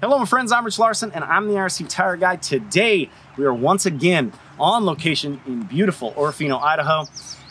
Hello, my friends. I'm Rich Larsen, and I'm the IRC Tire Guy. Today, we are once again on location in beautiful Orofino, Idaho,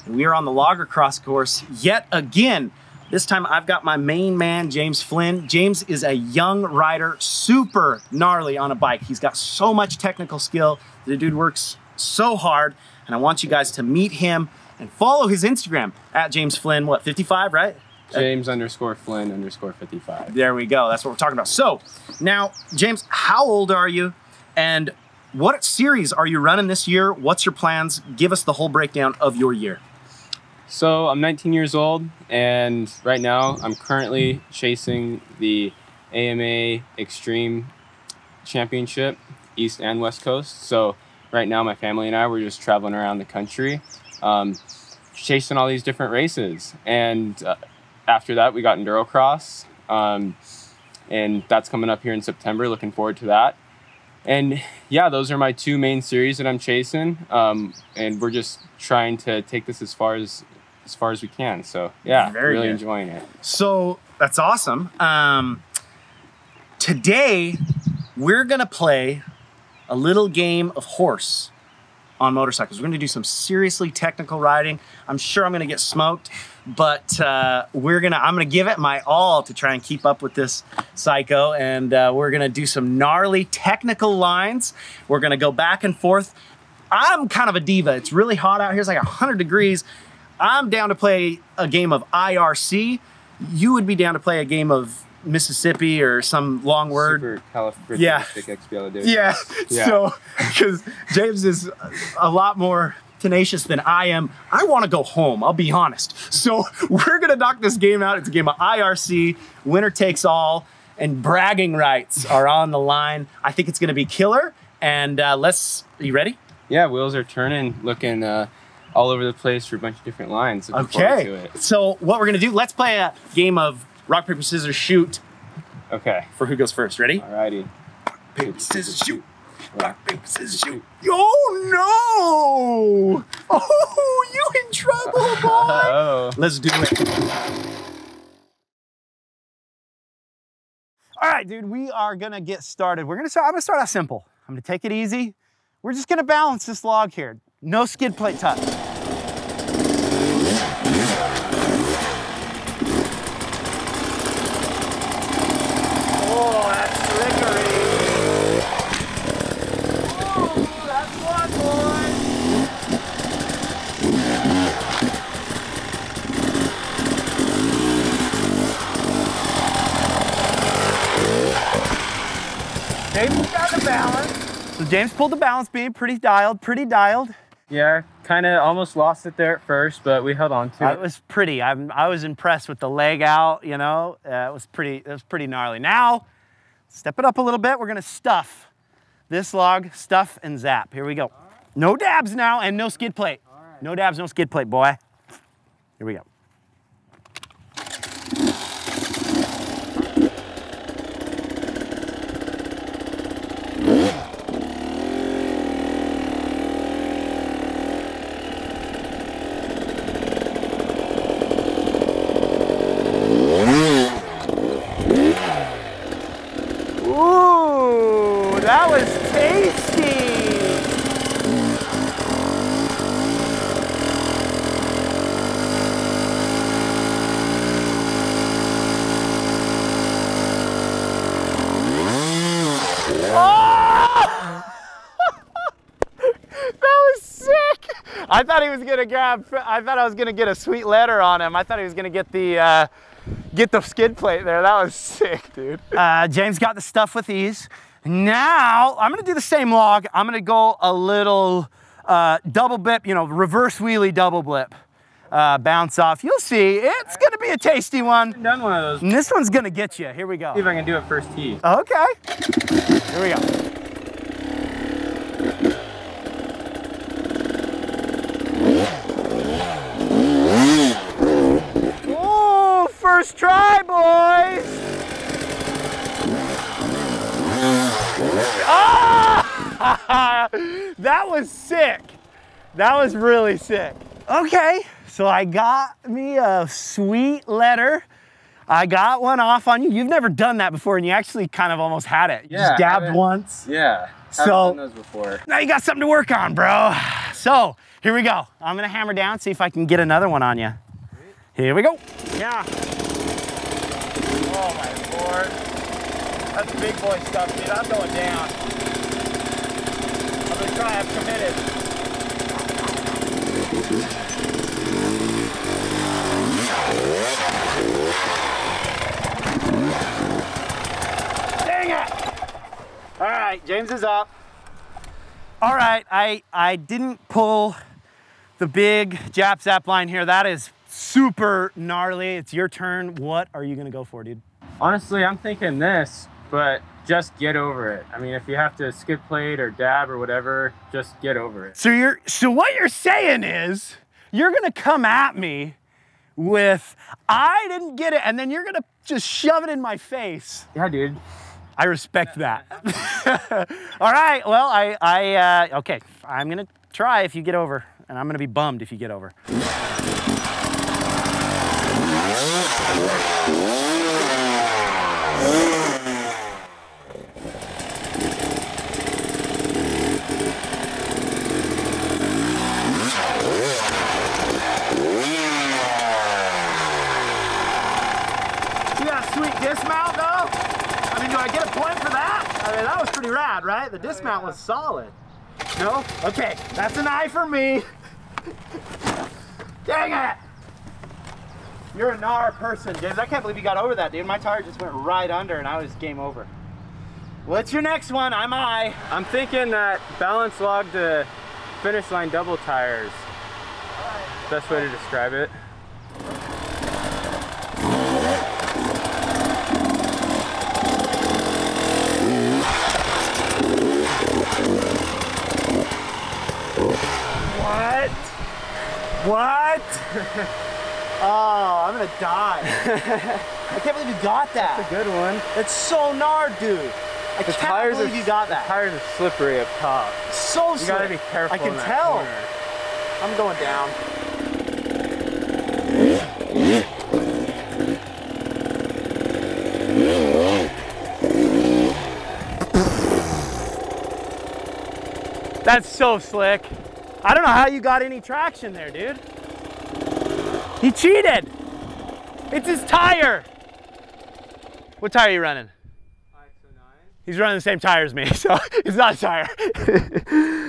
and we are on the Loggercross course yet again. This time, I've got my main man, James Flynn. James is a young rider, super gnarly on a bike. He's got so much technical skill. The dude works so hard, and I want you guys to meet him and follow his Instagram at James Flynn. What 55, right? James underscore Flynn underscore 55. There we go. That's what we're talking about. So now, James, how old are you? And what series are you running this year? What's your plans? Give us the whole breakdown of your year. So I'm 19 years old, and right now I'm currently chasing the AMA Extreme Championship, East and West Coast. So right now, my family and I were just traveling around the country, um, chasing all these different races. And uh, after that, we got Endurocross, um, and that's coming up here in September. Looking forward to that. And yeah, those are my two main series that I'm chasing, um, and we're just trying to take this as far as as far as we can. So yeah, Very really good. enjoying it. So that's awesome. Um, today, we're going to play a little game of horse on motorcycles. We're going to do some seriously technical riding. I'm sure I'm going to get smoked, but uh, we're gonna. I'm going to give it my all to try and keep up with this psycho, and uh, we're going to do some gnarly technical lines. We're going to go back and forth. I'm kind of a diva. It's really hot out here. It's like 100 degrees. I'm down to play a game of IRC. You would be down to play a game of Mississippi or some long word. Yeah. Yeah. Yeah. So, because James is a lot more tenacious than I am, I want to go home. I'll be honest. So we're gonna knock this game out. It's a game of IRC. Winner takes all, and bragging rights are on the line. I think it's gonna be killer. And uh, let's. Are you ready? Yeah, wheels are turning, looking uh, all over the place for a bunch of different lines. Looking to Okay. it. So what we're gonna do? Let's play a game of rock paper scissors shoot Okay. for who goes first. Ready? Alrighty. paper, scissors, shoot. Rock, paper, scissors, shoot. Oh no! Oh, you in trouble, boy! Oh. Let's do it. All right, dude, we are gonna get started. We're gonna start, I'm gonna start out simple. I'm gonna take it easy. We're just gonna balance this log here. No skid plate touch. Oh, that's slippery. Oh, that's one, boy. James got the balance. So James pulled the balance beam, pretty dialed, pretty dialed. Yeah, kind of almost lost it there at first, but we held on to it. it was pretty. I'm, I was impressed with the leg out. You know, uh, it was pretty. It was pretty gnarly. Now, step it up a little bit. We're gonna stuff this log, stuff and zap. Here we go. No dabs now, and no skid plate. No dabs, no skid plate, boy. Here we go. That was tasty. Oh! that was sick. I thought he was gonna grab. I thought I was gonna get a sweet letter on him. I thought he was gonna get the uh, get the skid plate there. That was sick, dude. Uh, James got the stuff with ease. Now I'm gonna do the same log. I'm gonna go a little uh, double blip, you know, reverse wheelie double blip. Uh, bounce off. You'll see. It's gonna be a tasty one. done one of those. And this one's gonna get you. Here we go. See if I can do it first tee. Okay. Here we go. Oh, first try, boys. Ah! that was sick. That was really sick. Okay, so I got me a sweet letter. I got one off on you. You've never done that before, and you actually kind of almost had it. You Yeah, just dabbed once. Yeah. So- done those before. Now you got something to work on, bro. So here we go. I'm gonna hammer down, see if I can get another one on you. Here we go. Yeah. Oh my lord. That's big boy stuff, dude. I'm going down. I'm gonna try, I'm committed. Dang it! All right, James is up. All right, I, I didn't pull the big Jap Zap line here. That is super gnarly. It's your turn. What are you gonna go for, dude? Honestly, I'm thinking this, but just get over it. I mean, if you have to skip plate or dab or whatever, just get over it. So you're so what you're saying is you're gonna come at me with I didn't get it, and then you're gonna just shove it in my face. Yeah, dude. I respect that. All right, well, I, I, uh, okay, I'm gonna try if you get over, and I'm gonna be bummed if you get over. You got a sweet dismount though? I mean, do I get a point for that? I mean, that was pretty rad, right? The dismount was solid. No? Okay, that's an eye for me. Dang it! You're a gnar person, James. I can't believe you got over that, dude. My tire just went right under and I was game over. What's your next one? I'm I. I'm thinking that balance log to finish line double tires. Best way to describe it. What? What? oh, I'm gonna die. I can't believe you got that. That's a good one. It's so gnar, dude. I The can't tires believe are you got that. The Tires are slippery up top. so You gotta be careful. I can in that tell. corner. I'm going down. That's so slick. I don't know how you got any traction there, dude. He cheated. It's his tire. What tire are you running? He's running the same tire as me, so it's not a tire.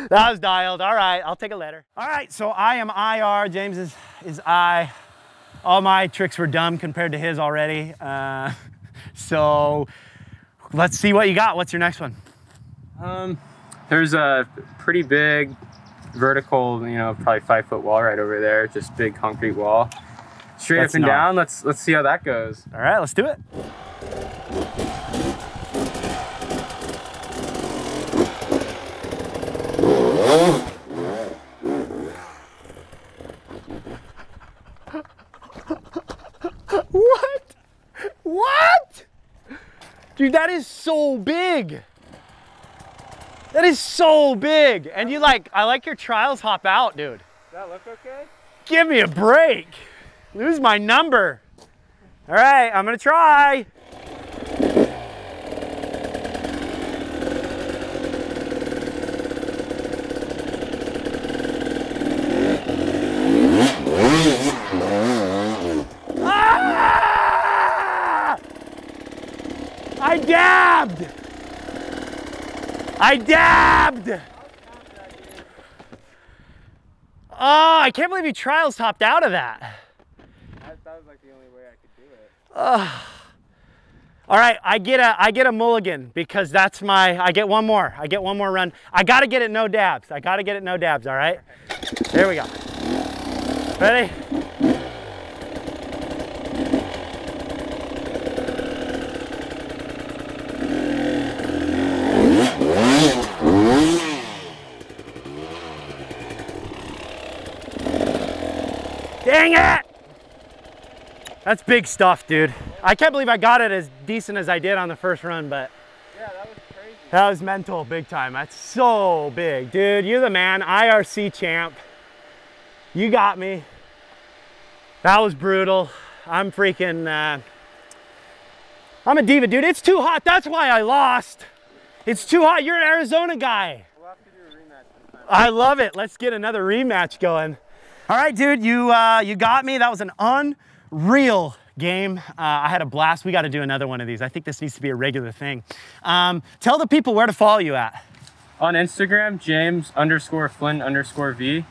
that was dialed. All right, I'll take a letter. All right, so I am IR. James is, is I. All my tricks were dumb compared to his already. Uh, so let's see what you got. What's your next one? Um, there's a pretty big vertical, you know, probably five foot wall right over there. Just big concrete wall. Straight That's up and not- down. Let's let's see how that goes. All right, let's do it. What? What? Dude, that is so big. That is so big. And you like, I like your trials hop out, dude. Does that look okay? Give me a break. Lose my number. All right, I'm gonna try. Ah! I dabbed. I dabbed. Oh, I can't believe you trials topped out of that. That, that was like the only way I could do it. All right, I get a I get a mulligan because that's my I get one more. I get one more run. I got to get it no dabs. I got to get it no dabs, all right? There we go. Ready? Dang it! That's big stuff, dude. I can't believe I got it as decent as I did on the first run, but Yeah, that was crazy. that was mental big time. That's so big. Dude, you're the man. IRC champ. You got me. That was brutal. I'm freaking, uh, I'm a diva, dude. It's too hot. That's why I lost. It's too hot. You're an Arizona guy. We'll have to do a rematch. I love it. Let's get another rematch going. All right, dude, you uh, you got me. That was an unreal game. Uh, I had a blast. We got to do another one of these. I think this needs to be a regular thing. Um, tell the people where to follow you at. On Instagram, James underscore Flynn underscore V.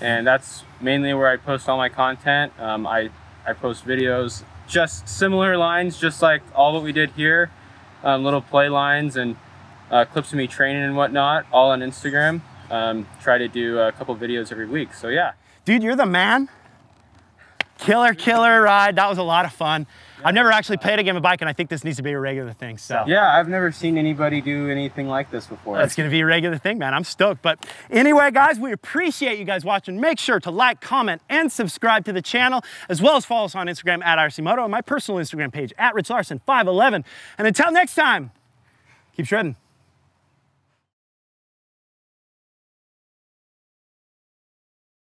And that's mainly where I post all my content. Um, I, I post videos, just similar lines, just like all what we did here. Um, little play lines and uh, clips of me training and whatnot, all on Instagram. Um, try to do a couple videos every week. So yeah. Dude, you're the man. Killer, killer ride. That was a lot of fun. I've never actually played a game of bike, and I think this needs to be a regular thing. So Yeah, I've never seen anybody do anything like this before. That's gonna be a regular thing, man. I'm stoked. But anyway, guys, we appreciate you guys watching. Make sure to like, comment, and subscribe to the channel, as well as follow us on Instagram at IRCMoto and my personal Instagram page at Rich Larsen 511. And until next time, keep shredding.